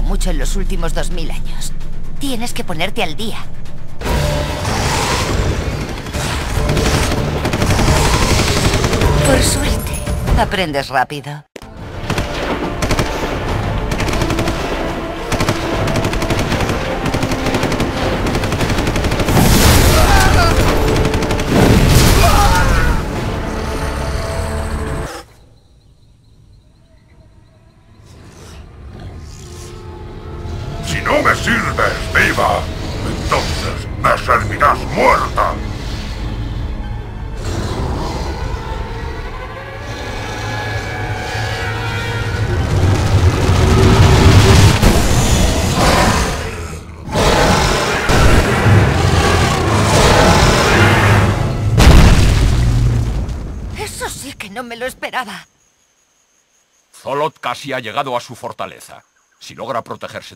mucho en los últimos 2000 años. Tienes que ponerte al día. Por suerte, aprendes rápido. Sirves viva, entonces me servirás muerta. Eso sí que no me lo esperaba. Zolot casi ha llegado a su fortaleza. Si logra protegerse